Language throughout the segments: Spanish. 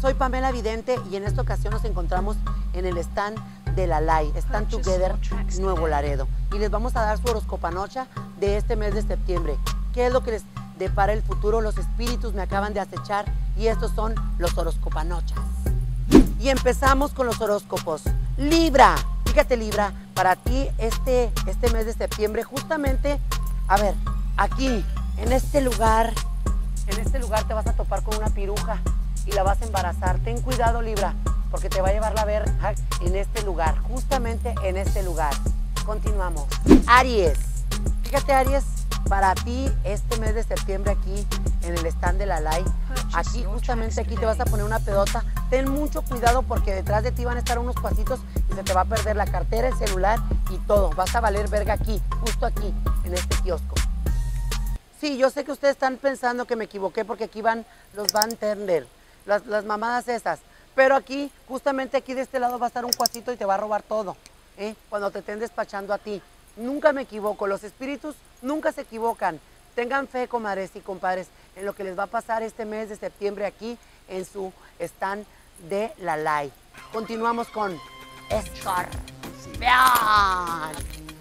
Soy Pamela Vidente y en esta ocasión nos encontramos en el stand de la LAI, Stand Together Nuevo Laredo. Y les vamos a dar su horoscopanocha de este mes de septiembre. ¿Qué es lo que les depara el futuro? Los espíritus me acaban de acechar y estos son los horoscopanochas. Y empezamos con los horóscopos. Libra, fíjate Libra, para ti este, este mes de septiembre, justamente, a ver, aquí, en este lugar, en este lugar te vas a topar con una piruja y la vas a embarazar. Ten cuidado Libra, porque te va a llevar la verja en este lugar, justamente en este lugar. Continuamos. Aries, fíjate Aries, para ti este mes de septiembre aquí en el stand de la LAI, aquí justamente aquí te vas a poner una pedota. Ten mucho cuidado porque detrás de ti van a estar unos pasitos y se te va a perder la cartera, el celular y todo. Vas a valer verga aquí, justo aquí, en este kiosco. Sí, yo sé que ustedes están pensando que me equivoqué porque aquí van los Van Turner, las, las mamadas esas. Pero aquí, justamente aquí de este lado va a estar un cuasito y te va a robar todo, ¿eh? cuando te estén despachando a ti. Nunca me equivoco, los espíritus nunca se equivocan. Tengan fe, comadres y compadres, en lo que les va a pasar este mes de septiembre aquí en su stand de la LAI. Continuamos con Escorpión.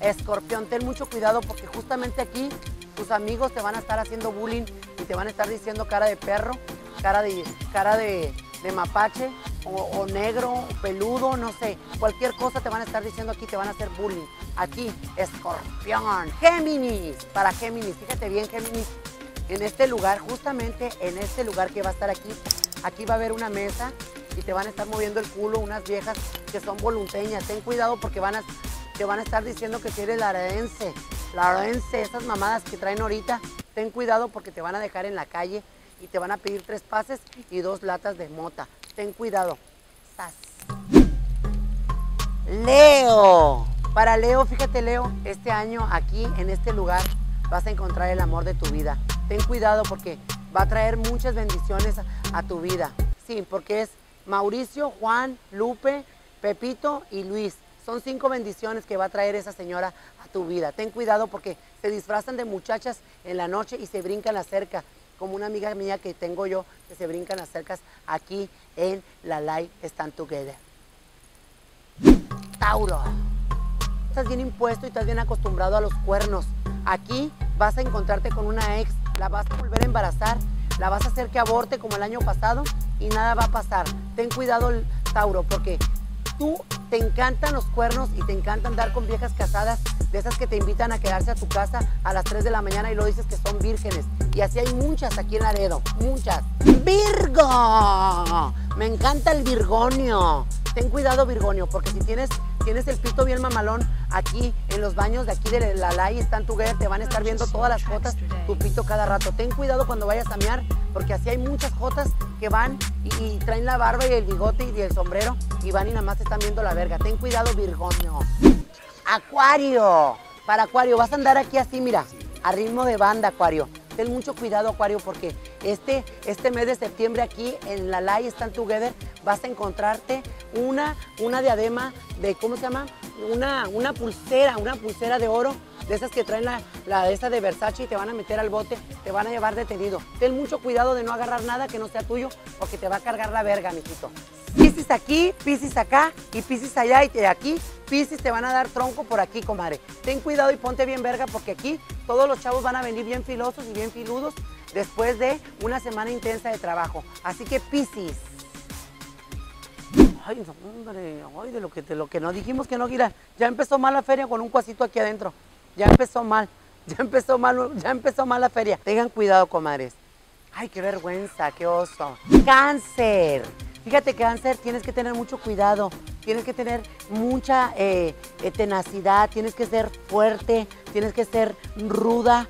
Escorpión, ten mucho cuidado porque justamente aquí tus amigos te van a estar haciendo bullying y te van a estar diciendo cara de perro, cara de, cara de, mapache o, o negro, peludo, no sé. Cualquier cosa te van a estar diciendo aquí, te van a hacer bullying. Aquí, escorpión. Géminis, para Géminis, fíjate bien Géminis, en este lugar, justamente en este lugar que va a estar aquí, aquí va a haber una mesa y te van a estar moviendo el culo unas viejas que son volunteñas. Ten cuidado porque van a, te van a estar diciendo que eres larense. Larense, esas mamadas que traen ahorita, ten cuidado porque te van a dejar en la calle y te van a pedir tres pases y dos latas de mota. Ten cuidado. Sas. Leo. Para Leo, fíjate Leo, este año aquí en este lugar vas a encontrar el amor de tu vida. Ten cuidado porque va a traer muchas bendiciones a, tu vida. Sí, porque es Mauricio, Juan, Lupe, Pepito y Luis. Son cinco bendiciones que va a traer esa señora a tu vida. Ten cuidado porque se disfrazan de muchachas en la noche y se brincan las cercas, como una amiga mía que tengo yo, que se brincan las cercas aquí en la Live Stand Together. Tauro. Estás bien impuesto y estás bien acostumbrado a los cuernos. Aquí vas a encontrarte con una ex, la vas a volver a embarazar, la vas a hacer que aborte como el año pasado y nada va a pasar. Ten cuidado, Tauro, porque tú te encantan los cuernos y te encanta andar con viejas casadas, de esas que te invitan a quedarse a tu casa a las 3 de la mañana y lo dices que son vírgenes. Y así hay muchas aquí en Laredo, muchas. ¡Virgo! Me encanta el virgonio. Ten cuidado, virgonio, porque si tienes, tienes el pito bien mamalón aquí en los baños de aquí de la LAI, están together, te van a estar viendo todas las jotas, tu pito cada rato. Ten cuidado cuando vayas a mear, porque así hay muchas jotas que van y, traen la barba y el bigote y el sombrero y van y nada más están viendo la verga. Ten cuidado, virgonio. Acuario. Para Acuario, vas a andar aquí así, mira, a ritmo de banda, Acuario. Ten mucho cuidado, Acuario, porque este, este mes de septiembre aquí en la LAI Stand Together vas a encontrarte una, una diadema de, ¿cómo se llama? Una, una pulsera, una pulsera de oro, de esas que traen la, la de esa de Versace y te van a meter al bote, te van a llevar detenido. Ten mucho cuidado de no agarrar nada que no sea tuyo, porque te va a cargar la verga, mijito. Piscis aquí, Piscis acá y Piscis allá y de aquí, Piscis te van a dar tronco por aquí, comadre. Ten cuidado y ponte bien verga porque aquí todos los chavos van a venir bien filosos y bien filudos después de una semana intensa de trabajo. Así que Piscis. Ay, no, hombre, ay, de lo que, de lo que no dijimos que no, mira, ya empezó mal la feria con un cuasito aquí adentro. Ya empezó mal, ya empezó mal, ya empezó mal la feria. Tengan cuidado, comadres. Ay, qué vergüenza, qué oso. Cáncer. Fíjate, cáncer, tienes que tener mucho cuidado, tienes que tener mucha eh, eh, tenacidad, tienes que ser fuerte, tienes que ser ruda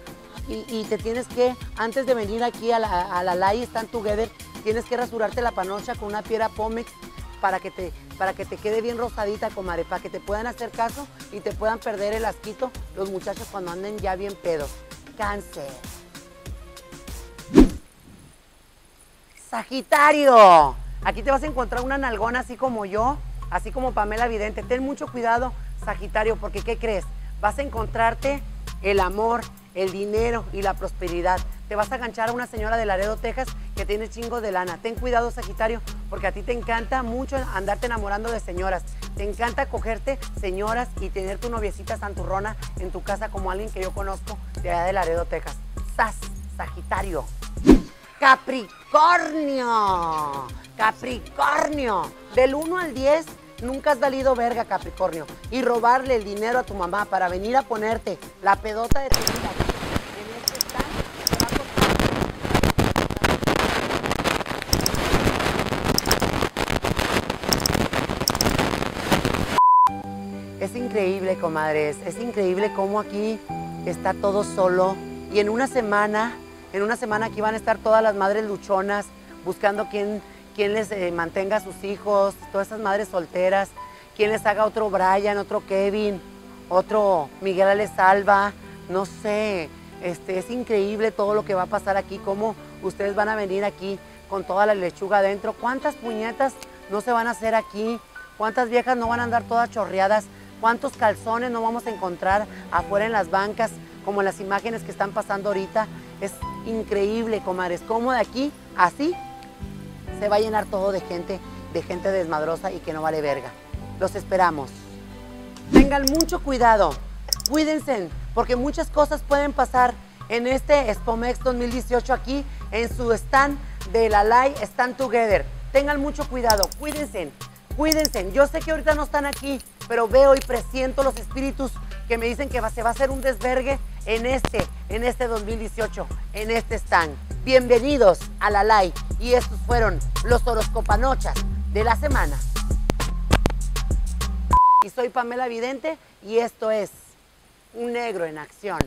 y, te tienes que, antes de venir aquí a la, a la LAI Stand Together, tienes que rasurarte la panocha con una piedra Pomex para que te, para que te quede bien rosadita, comadre, para que te puedan hacer caso y te puedan perder el asquito los muchachos cuando anden ya bien pedos. Cáncer. Sagitario. Aquí te vas a encontrar una nalgona así como yo, así como Pamela Vidente. Ten mucho cuidado, Sagitario, porque ¿qué crees? Vas a encontrarte el amor, el dinero y la prosperidad. Te vas a ganchar a una señora de Laredo, Texas, que tiene chingo de lana. Ten cuidado, Sagitario, porque a ti te encanta mucho andarte enamorando de señoras. Te encanta cogerte señoras y tener tu noviecita santurrona en tu casa como alguien que yo conozco de allá de Laredo, Texas. ¡Sas, Sagitario! Capricornio, Capricornio, del 1 al 10 nunca has valido verga, Capricornio, y robarle el dinero a tu mamá para venir a ponerte la pedota de tu vida. Este Es increíble, comadres, es increíble cómo aquí está todo solo. Y en una semana, en una semana aquí van a estar todas las madres luchonas buscando quién, quién les eh, mantenga a sus hijos, todas esas madres solteras, quién les haga otro Brian, otro Kevin, otro Miguel Ale Salva, no sé, este, es increíble todo lo que va a pasar aquí, cómo ustedes van a venir aquí con toda la lechuga adentro, cuántas puñetas no se van a hacer aquí, cuántas viejas no van a andar todas chorreadas, cuántos calzones no vamos a encontrar afuera en las bancas, como las imágenes que están pasando ahorita. Es increíble, comadres, cómo de aquí, así, se va a llenar todo de gente, de gente desmadrosa y que no vale verga. Los esperamos. Tengan mucho cuidado, cuídense, porque muchas cosas pueden pasar en este Expomex 2018 aquí en su stand de la LAI Stand Together. Tengan mucho cuidado, cuídense, cuídense. Yo sé que ahorita no están aquí, pero veo y presiento los espíritus que me dicen que se va a hacer un desvergue en este, en este 2018, en este stand. Bienvenidos a la LAI y estos fueron los horoscopanochas de la semana. Y soy Pamela Vidente y esto es Un Negro en Acción.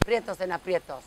Prietos en aprietos.